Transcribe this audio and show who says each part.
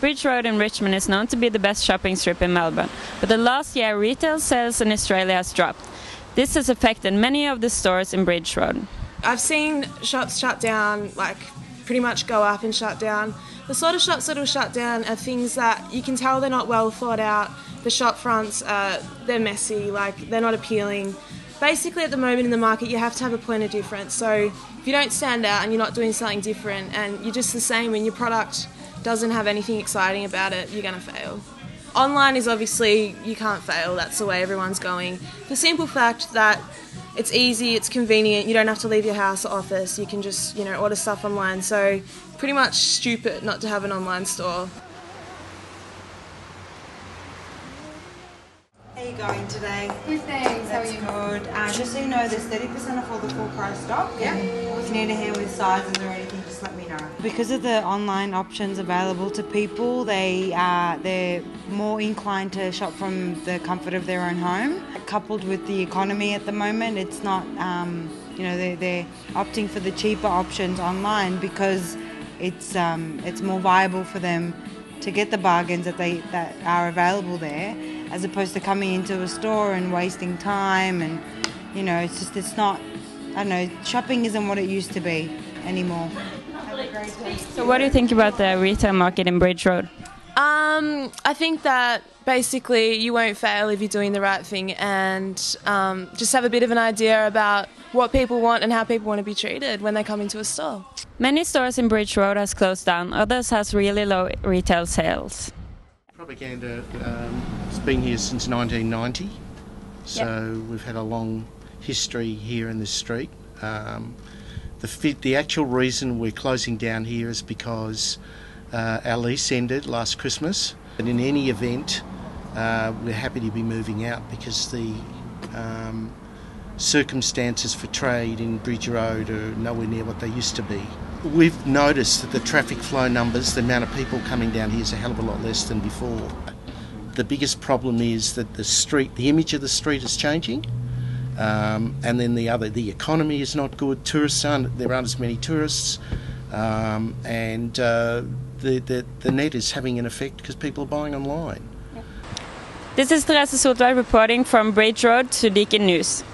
Speaker 1: Bridge Road in Richmond is known to be the best shopping strip in Melbourne, but the last year retail sales in Australia has dropped. This has affected many of the stores in Bridge Road.
Speaker 2: I've seen shops shut down, like pretty much go up and shut down. The sort of shops that will shut down are things that you can tell they're not well thought out. The shop fronts, uh, they're messy, like they're not appealing. Basically, at the moment in the market, you have to have a point of difference. So if you don't stand out and you're not doing something different and you're just the same when your product doesn't have anything exciting about it, you're going to fail. Online is obviously, you can't fail, that's the way everyone's going. The simple fact that it's easy, it's convenient, you don't have to leave your house or office, you can just, you know, order stuff online. So, pretty much stupid not to have an online store.
Speaker 3: How are you going today?
Speaker 4: Good thanks. How are you?
Speaker 3: good. Uh, just so you know, there's 30% off all the full price stock.
Speaker 4: Yeah.
Speaker 3: If you need a hand with sizes or anything, just let me know. Because of the online options available to people, they uh, they're more inclined to shop from the comfort of their own home. Coupled with the economy at the moment, it's not um, you know they're, they're opting for the cheaper options online because it's um, it's more viable for them to get the bargains that they that are available there, as opposed to coming into a store and wasting time and you know it's just it's not I don't know shopping isn't what it used to be anymore. Have a great day.
Speaker 1: So, what do you think about the retail market in Bridge Road?
Speaker 2: Um, I think that basically you won't fail if you're doing the right thing and um, just have a bit of an idea about what people want and how people want to be treated when they come into a store.
Speaker 1: Many stores in Bridge Road has closed down, others has really low retail sales.
Speaker 5: Propaganda um, has been here since 1990, so we've had a long history here in this street. Um, the, fi- the actual reason we're closing down here is because uh, our lease ended last Christmas. And in any event, uh, we're happy to be moving out because the um, circumstances for trade in Bridge Road are nowhere near what they used to be. We've noticed that the traffic flow numbers, the amount of people coming down here is a hell of a lot less than before. The biggest problem is that the street, the image of the street is changing. Um, and then the other, the economy is not good. Tourists aren't, there aren't as many tourists. Um, and uh, the, the, the net is having an effect because people are buying online.
Speaker 1: This is Therese Soltveit reporting from Bridge Road to Deakin News.